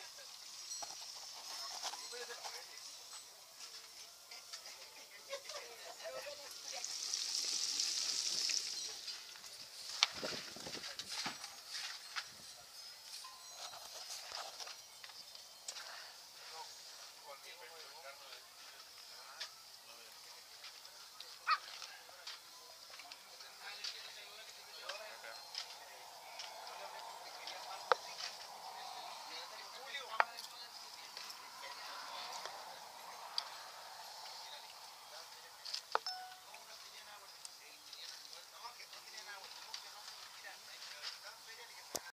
Wait a minute.